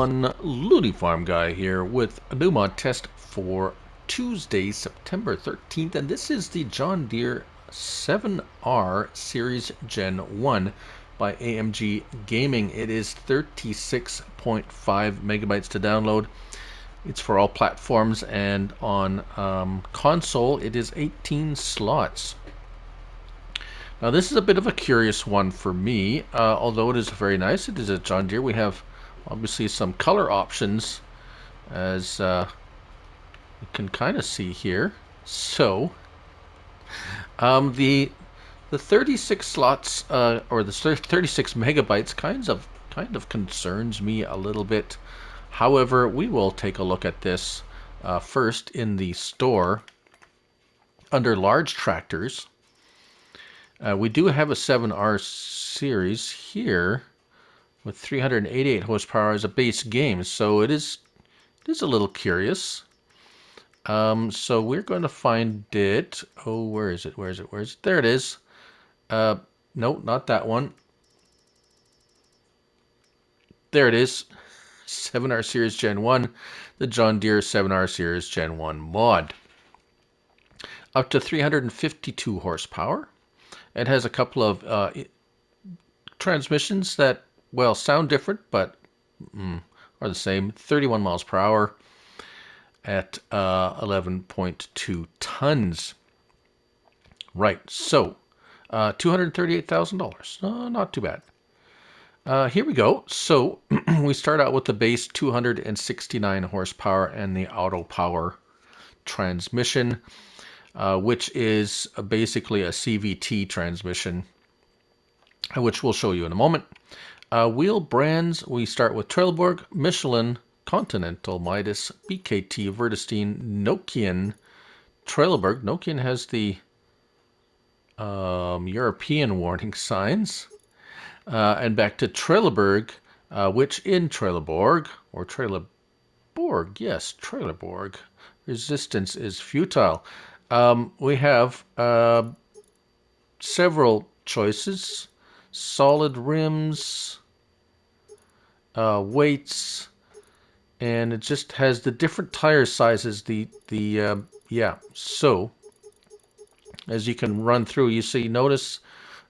everyone, Looney Farm Guy here with a new mod test for Tuesday, September 13th, and this is the John Deere 7R Series Gen 1 by AMG Gaming. It is 36.5 megabytes to download. It's for all platforms, and on um, console, it is 18 slots. Now this is a bit of a curious one for me, uh, although it is very nice. It is a John Deere. We have obviously some color options as uh, you can kind of see here. So um, the the 36 slots uh, or the 36 megabytes kinds of kind of concerns me a little bit. However, we will take a look at this uh, first in the store under large tractors. Uh, we do have a 7R series here with 388 horsepower as a base game, so it is it is a little curious. Um, so we're going to find it. Oh, where is it? Where is it? Where is it? There it is. Uh, no, not that one. There it is. 7R Series Gen 1, the John Deere 7R Series Gen 1 mod. Up to 352 horsepower. It has a couple of uh, transmissions that, well, sound different, but mm, are the same. 31 miles per hour at uh, 11.2 tons. Right, so uh, $238,000. Uh, not too bad. Uh, here we go. So we start out with the base 269 horsepower and the auto power transmission uh, which is basically a CVT transmission, which we'll show you in a moment. Uh, wheel brands, we start with Trelleborg, Michelin, Continental, Midas, BKT, Vredestein, Nokian, Trelleborg. Nokian has the um, European warning signs. Uh, and back to Trelleborg, uh, which in Trelleborg, or Trelleborg, yes, Trelleborg, resistance is futile. Um, we have uh, several choices solid rims, uh, weights, and it just has the different tire sizes. The, the uh, yeah, so as you can run through, you see, notice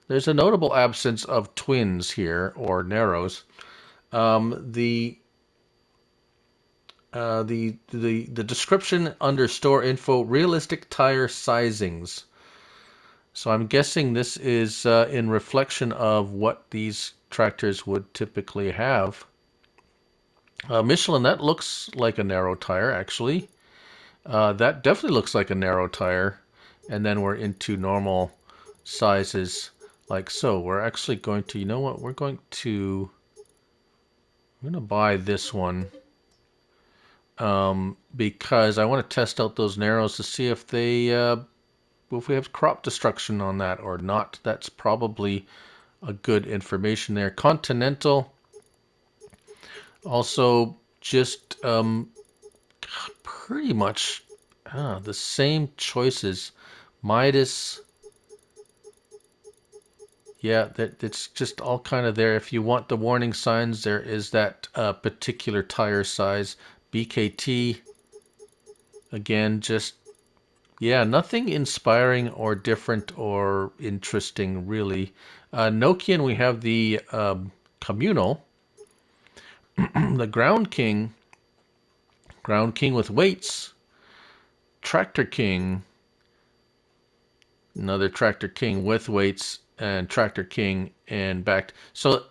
there's a notable absence of twins here or narrows. Um, the uh, the the the description under store info realistic tire sizings. So I'm guessing this is uh, in reflection of what these tractors would typically have. Uh, Michelin, that looks like a narrow tire actually. Uh, that definitely looks like a narrow tire. And then we're into normal sizes like so. We're actually going to, you know what, we're going to, I'm going to buy this one um, because I want to test out those narrows to see if they uh, if we have crop destruction on that or not. That's probably a good information there. Continental also just um, pretty much ah, the same choices. Midas. Yeah, that it's just all kind of there. If you want the warning signs, there is that uh, particular tire size. BKT, again, just, yeah, nothing inspiring or different or interesting, really. Uh, Nokian, we have the um, Communal, the Ground King, Ground King with weights, Tractor King, another Tractor King with weights, and Tractor King and back. So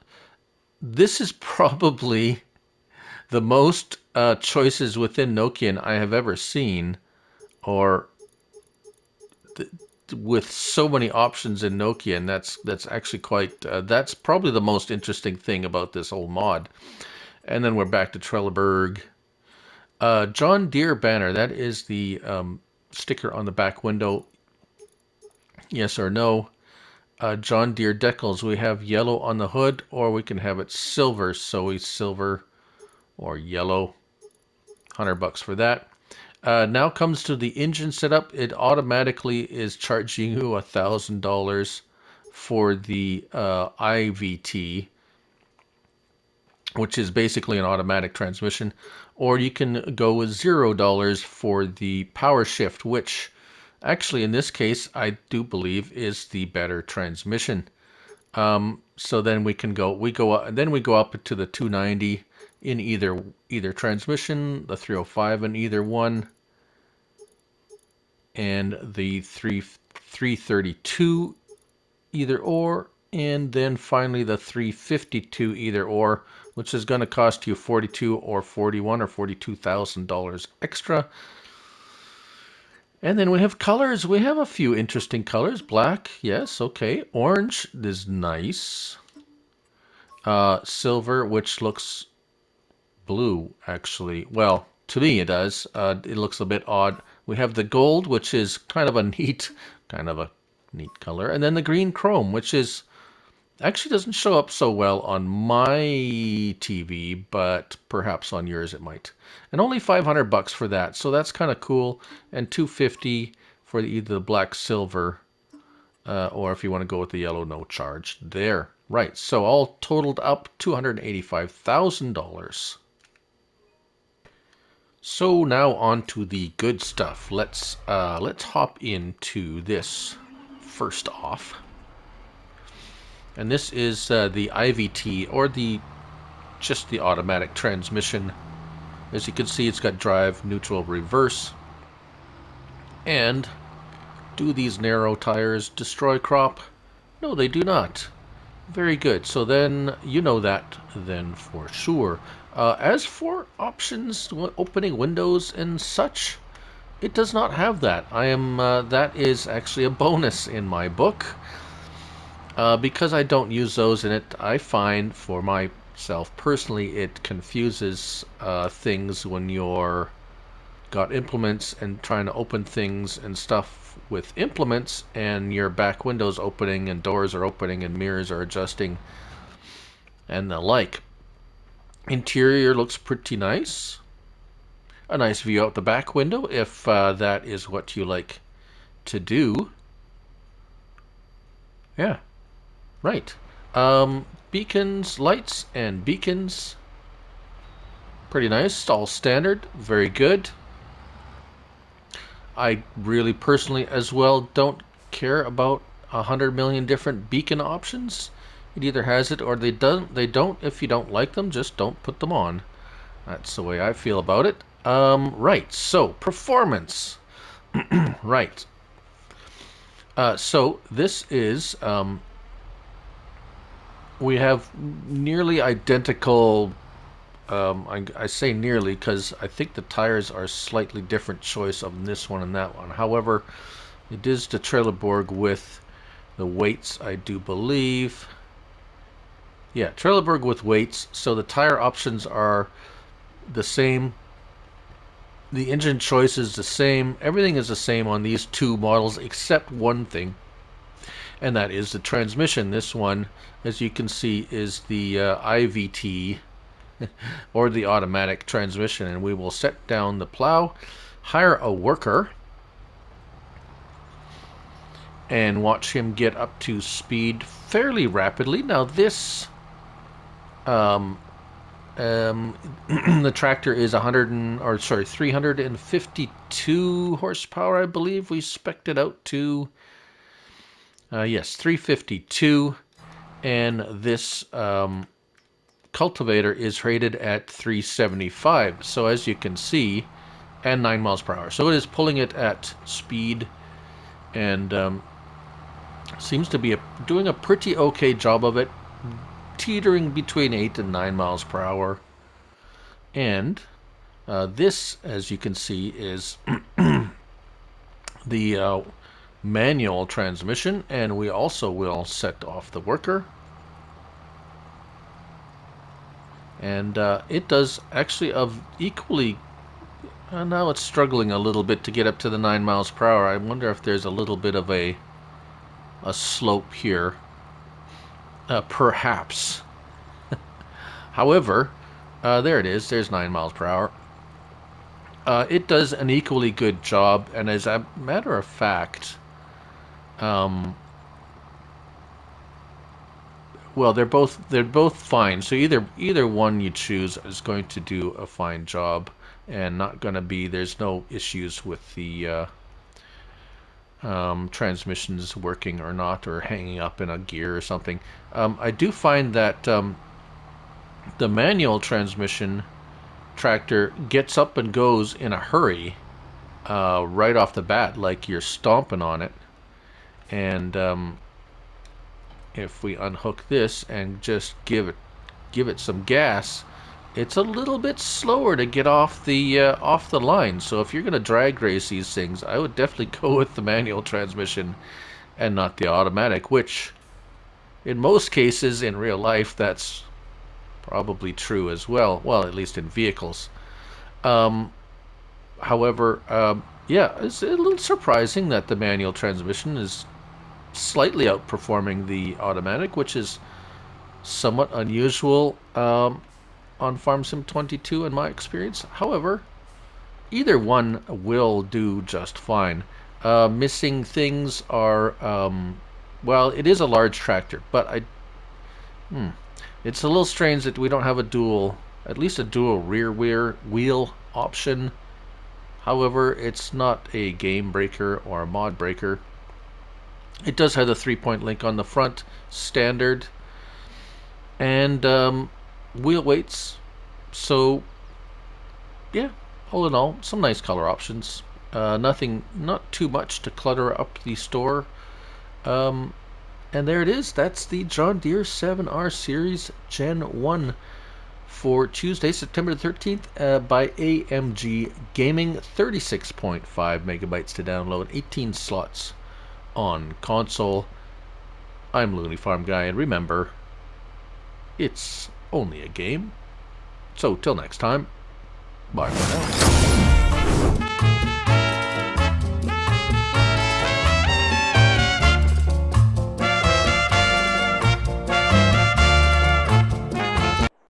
this is probably the most uh, choices within Nokian I have ever seen, or th- with so many options in Nokian, that's that's actually quite. Uh, that's probably the most interesting thing about this whole mod. And then we're back to Trelleborg. Uh, John Deere banner. That is the um, sticker on the back window. Yes or no? Uh, John Deere decals. We have yellow on the hood, or we can have it silver. So we silver or yellow. 100 bucks for that. Uh, now comes to the engine setup. It automatically is charging you a thousand dollars for the uh, IVT. which is basically an automatic transmission, or you can go with zero dollars for the power shift, which actually in this case I do believe is the better transmission. Um, so then we can go we go up, then we go up to the 290 in either either transmission, the 305 in either one, and the 3 332 either or, and then finally the 352 either or, which is going to cost you 42 or 41 or 42 thousand dollars extra. And then we have colors. We have a few interesting colors. Black, yes, okay. Orange is nice. Uh, silver, which looks blue, actually. Well, to me it does. Uh, it looks a bit odd. We have the gold, which is kind of a neat, kind of a neat color. And then the green chrome, which is actually doesn't show up so well on my TV, but perhaps on yours it might. And only 500 bucks for that, so that's kind of cool. And 250 for either the black silver, uh, or if you want to go with the yellow, no charge there. Right, so all totaled up $285,000. So now on to the good stuff. Let's uh, let's hop into this first off. And this is uh, the IVT or the just the automatic transmission. As you can see, it's got drive, neutral, reverse. And do these narrow tires destroy crop? No, they do not. Very good. So then you know that then for sure. Uh, as for options, opening windows and such, it does not have that. I am uh, that is actually a bonus in my book. Uh, because I don't use those in it, I find for myself personally, it confuses uh, things when you're got implements and trying to open things and stuff with implements and your back windows opening and doors are opening and mirrors are adjusting and the like. Interior looks pretty nice. A nice view out the back window if uh, that is what you like to do. Yeah, right. Um, beacons, lights, and beacons. Pretty nice, all standard, very good. I really personally as well don't care about a hundred million different beacon options. It either has it or they don't. They don't. If you don't like them, just don't put them on. That's the way I feel about it. Um, right. So performance. right. Uh, so this is um, we have nearly identical um, I, I, say nearly because I think the tires are slightly different choice on this one and that one. However, it is the Trelleborg with the weights, I do believe. Yeah, Trelleborg with weights. So the tire options are the same. The engine choice is the same. Everything is the same on these two models except one thing. And that is the transmission. This one, as you can see, is the uh, IVT or the automatic transmission and we will set down the plow, hire a worker, and watch him get up to speed fairly rapidly. Now this, um, um, the tractor is 100 and, or sorry, 352 horsepower, I believe. We spec'd it out to, uh, yes, 352. And this, um, cultivator is rated at 375. So as you can see, and 9 miles per hour. So it is pulling it at speed and um, seems to be a, doing a pretty okay job of it, teetering between 8 and 9 miles per hour. And uh, this, as you can see, is the uh, manual transmission, and we also will set off the worker. And uh, it does actually of equally uh, now it's struggling a little bit to get up to the 9 miles per hour. I wonder if there's a little bit of a a slope here. Uh, perhaps. However uh, there it is. There's 9 miles per hour. Uh, it does an equally good job. And as a matter of fact um, well, they're both they're both fine. So either either one you choose is going to do a fine job, and not going to be there's no issues with the uh, um, transmissions working or not, or hanging up in a gear or something. Um, I do find that um, the manual transmission tractor gets up and goes in a hurry uh, right off the bat, like you're stomping on it, and um, if we unhook this and just give it give it some gas it's a little bit slower to get off the uh, off the line. So if you're going to drag race these things I would definitely go with the manual transmission and not the automatic which in most cases in real life that's probably true as well well at least in vehicles. Um, however um, yeah it's a little surprising that the manual transmission is slightly outperforming the automatic, which is somewhat unusual um, on Farm Sim 22 in my experience. However, either one will do just fine. Uh, missing things are, um, well, it is a large tractor, but I, hmm, it's a little strange that we don't have a dual, at least a dual rear wheel, wheel option. However, it's not a game breaker or a mod breaker. It does have the three-point link on the front, standard, and um, wheel weights. So, yeah, all in all, some nice color options. Uh, nothing, not too much to clutter up the store. Um, and there it is. That's the John Deere 7R Series Gen 1 for Tuesday, September 13th uh, by AMG Gaming. 36.5 megabytes to download, 18 slots on console. I'm Looney Farm Guy, and remember, it's only a game. So, till next time, bye for now.